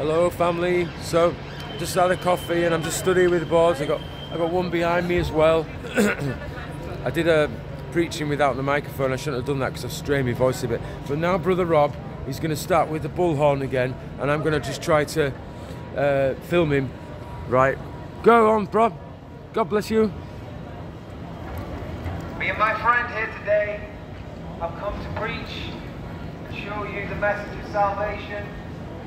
Hello, family. So, just had a coffee and I'm just studying with the boards. I got I got one behind me as well. I did a preaching without the microphone. I shouldn't have done that because I strained my voice a bit. But now, brother Rob, he's going to start with the bullhorn again, and I'm going to just try to uh, film him. Right, go on, Rob. God bless you. Me and my friend here today have come to preach and show you the message of salvation,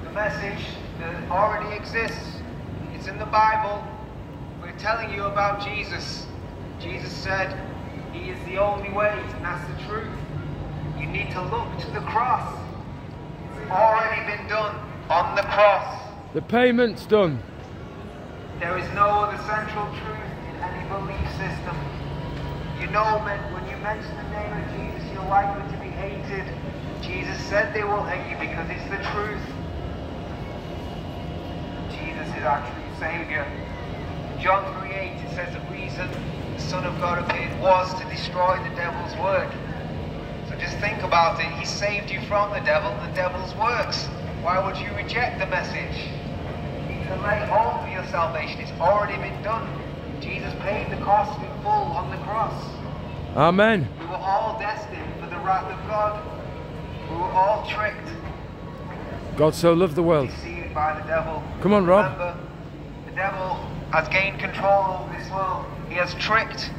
the message that already exists. It's in the Bible. We're telling you about Jesus. Jesus said, He is the only way, and that's the truth. You need to look to the cross. It's already been done on the cross. The payment's done. There is no other central truth in any belief system. You know, men, when you mention the name of Jesus, you're likely to be hated. Jesus said they will hate you because it's the truth. Jesus is actually Savior. In John 3.8 it says the reason the Son of God appeared was to destroy the devil's work. So just think about it. He saved you from the devil the devil's works. Why would you reject the message? You need to lay hold of your salvation. It's already been done. Jesus paid the cost in full on the cross. Amen. We were all destined for the wrath of God. We were all tricked, God so loved the world. By the devil. Come on, Rob. Remember, the devil has gained control over this world. He has tricked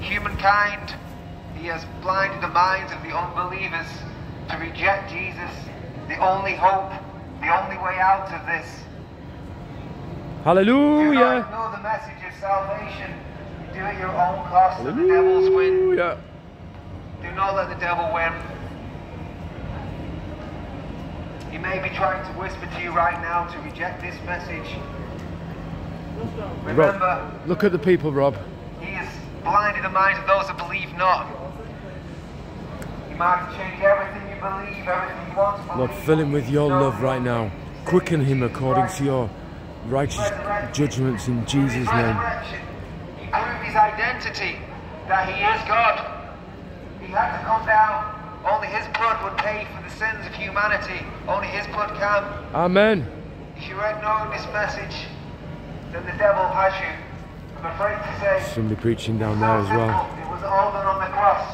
humankind. He has blinded the minds of the unbelievers to reject Jesus, the only hope, the only way out of this. Do Hallelujah. not know the message of salvation. You do it your own cost, and the devil's win. Hallelujah. Do not let the devil win. He may be trying to whisper to you right now to reject this message. Remember, Rob, look at the people, Rob. he has blinded the minds of those that believe not. You might have to change everything you believe, everything you want to. Lord, fill him with your love right now. Quicken him according to your righteous judgments in Jesus' name. He proved his identity, that he is God. He had to come down. Only his blood would pay for the sins of humanity. Only his blood can. Amen. If you're ignoring this message, then the devil has you. I'm afraid to say. Somebody preaching down there as well. It was all done on the cross.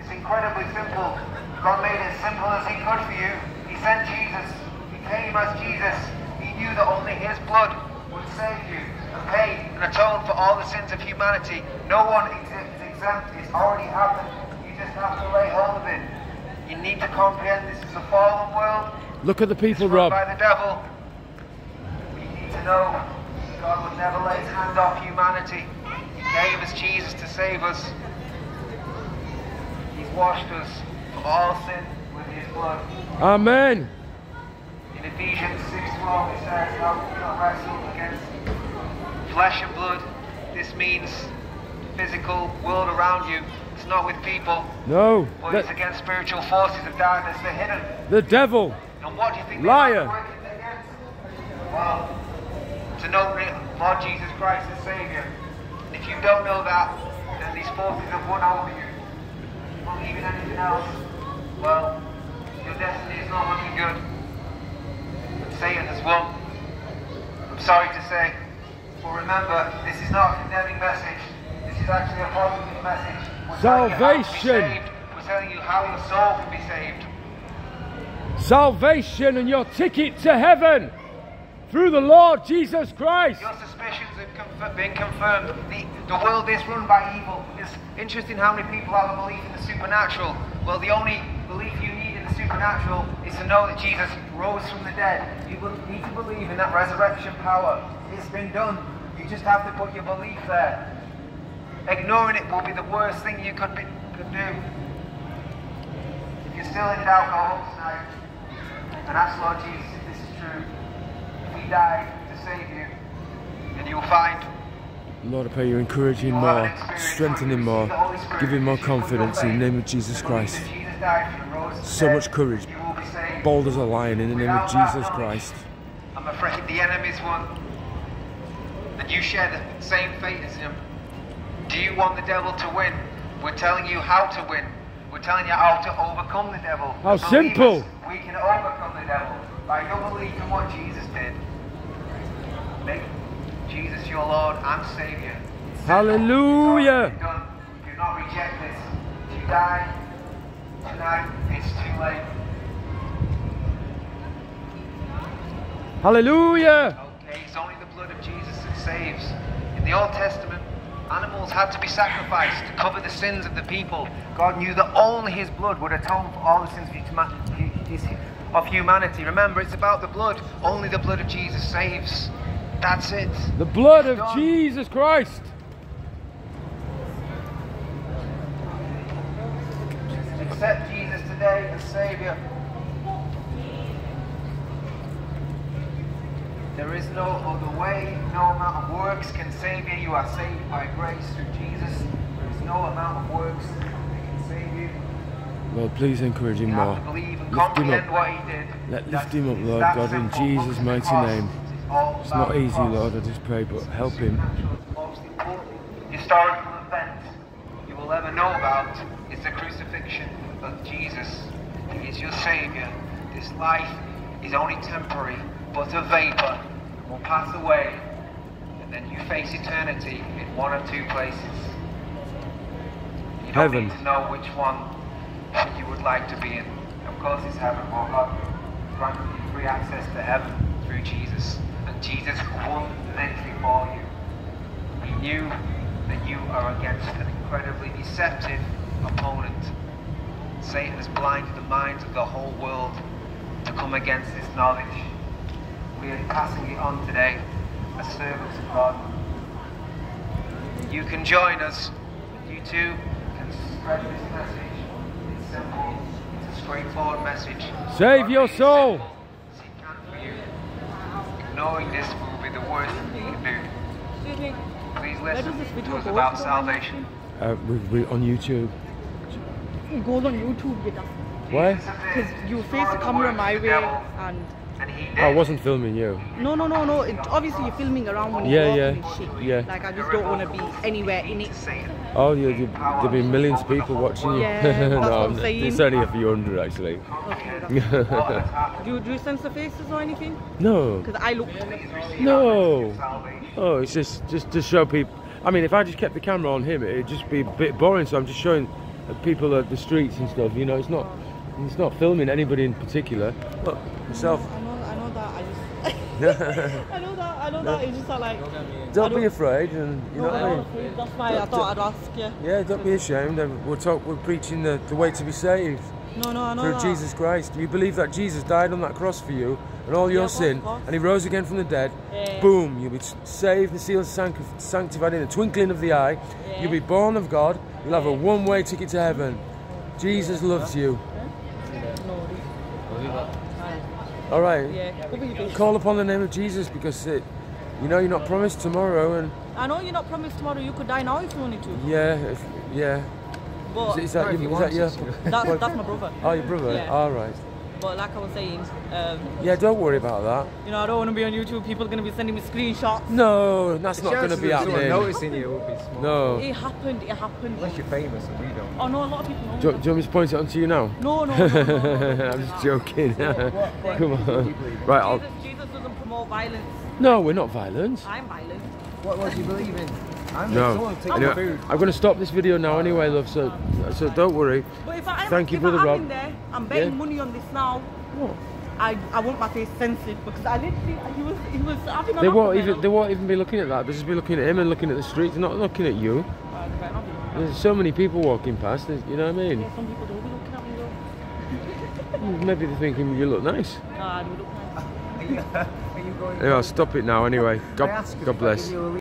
It's incredibly simple. God made it as simple as He could for you. He sent Jesus. He came as Jesus. He knew that only His blood would save you and pay and atone for all the sins of humanity. No one is exempt. It's already happened. You just have to lay hold of it. You need to comprehend this is a fallen world. Look at the people, Rob. by the devil. We need to know God would never let his hand off humanity. He gave us Jesus to save us. He's washed us from all sin with his blood. Amen. In Ephesians 6.12 it says, How we not wrestle against flesh and blood. This means physical world around you. It's not with people, No. but it's against spiritual forces of darkness. They're hidden. the devil. And what do you think Liar. they're working against? Well, to know Lord Jesus Christ as Saviour. If you don't know that, then these forces have won over you. You believe in anything else, well, your destiny is not looking good. But Satan has won. I'm sorry to say. But remember, this is not a condemning message. This is actually a positive message. We're telling you how to be Salvation. We're telling you how your soul can be saved. Salvation and your ticket to heaven through the Lord Jesus Christ. Your suspicions have conf- been confirmed. The, the world is run by evil. It's interesting how many people have a belief in the supernatural. Well, the only belief you need in the supernatural is to know that Jesus rose from the dead. You will need to believe in that resurrection power. It's been done. You just have to put your belief there. Ignoring it will be the worst thing you could, be, could do. If you're still in doubt, go home tonight and ask Lord Jesus if this is true. If He died to save you, and you'll find Lord, I pray you encourage him more, strengthen him more, give him more confidence in the name of Jesus Christ. So much courage, bold as a lion in the name of Jesus Christ. I'm afraid the enemy's won. And you share the same fate as him. Do you want the devil to win? We're telling you how to win. We're telling you how to overcome the devil. How Believers, simple. We can overcome the devil by don't believe in what Jesus did. Make Jesus your Lord and Savior. Hallelujah. Do not reject this. If you die tonight, it's too late. Hallelujah. Okay, it's only the blood of Jesus that saves. In the Old Testament, animals had to be sacrificed to cover the sins of the people. God knew that only His blood would atone for all the sins of huma- of humanity. Remember, it's about the blood. Only the blood of Jesus saves. That's it. The blood of Done. Jesus Christ. Accept Jesus today as Savior. There is no other way, no amount of works can save you. You are saved by grace through Jesus. There is no amount of works that can save you. Lord, please encourage him more. Lift him up. what He did. Let- lift him up, Lord God, in. Jesus' mighty name. It's all It's about not easy. Lord, I just pray, but help him. The most important historical event you will ever know about is the crucifixion of Jesus. He is your Savior. This life is only temporary, but a vapor that will pass away, and then you face eternity in one of two places. You don't Heaven. need to know which one you would like to be in. Of course, it's heaven, but God granted you free access to heaven through Jesus, and Jesus won the victory for you. He knew that you are against an incredibly deceptive opponent. Satan has blinded the minds of the whole world to come against this knowledge. We are passing it on today as servants of God. You can join us. You too can spread this message. It's simple. It's a straightforward message. Save your soul. simple as He can for you. Ignoring this will be the worst thing you can do. Please Where listen does this to us about If you don't mind salvation. Uh, we, we on YouTube. It goes on YouTube, you know. Why? Because you face the camera my way and And he did. I wasn't filming you. no no no no it, obviously you're filming around when Yeah, you're yeah, walking and shit. yeah. Like I just don't want to be anywhere in it. Oh, yeah, there- there'll be millions of people watching you. Yeah, that's no, what I'm I'm- saying. it's only a few hundred actually. Okay. do, you, do you censor faces or anything? No, Because I look. no. Oh, it's just just to show people. I mean, if I just kept the camera on him, it'd just be a bit boring. So I'm just showing uh, people at the streets and stuff. You know, it's not it's not filming anybody in particular. Look, myself. I know that I know that it's just not like. I Don't be afraid, and you know what I mean. not afraid. That's why I thought I'd ask you. Yeah, don't be ashamed. We're talk, we're preaching the, the way to be saved No no I know through that. Jesus Christ. Do you believe that Jesus died on that cross for you and all Yeah, your of sin, and He rose again from the dead? Yeah. Boom! You'll be saved and sealed, sancti- sanctified in the twinkling of the eye. Yeah. You'll be born of God. You'll have a one-way ticket to heaven. Jesus loves you. No. All right. Yeah. Cover your face. Call upon the name of Jesus because it, you know you're not promised tomorrow, and I know you're not promised tomorrow. You could die now if you wanted to. yeah, if, yeah. But Is, is that, your, is that your? that's, that's my brother. Oh, your brother. Yeah. All right. But like I was saying, um, Yeah, don't worry about that. you know, I don't want to be on YouTube. People are going to be sending me screenshots. No, that's not going to be Someone happening. noticing you would be small. No. It happened. It happened. Unless you're famous and we don't. Oh no, a lot of people know. Do, you- do you want me to point it onto you now? No, no, no, no, no, no. I'm just joking. Come on. Right, I'll... Jesus, Jesus doesn't promote violence. No, we're not violent. I'm violent. What was you believe in? I'm No. take Anyway, food. I'm going to stop this video now anyway, love, so so don't worry. But if I am, Thank you, if Brother I am Rob. in there, I'm betting Yeah. money on this now. What? I, I want my face censored because I literally he was he was having a They won't at me. even they won't even be looking at that. They'll just be looking at him and looking at the streets, not looking at you. Uh. There's so many people walking past. You know what I mean? Yeah, some people don't be looking at me though. Maybe they're thinking you look nice. Nah, they look nice. Are you, are you going? Anyway, I'll stop it now. Anyway, God, God bless. give you a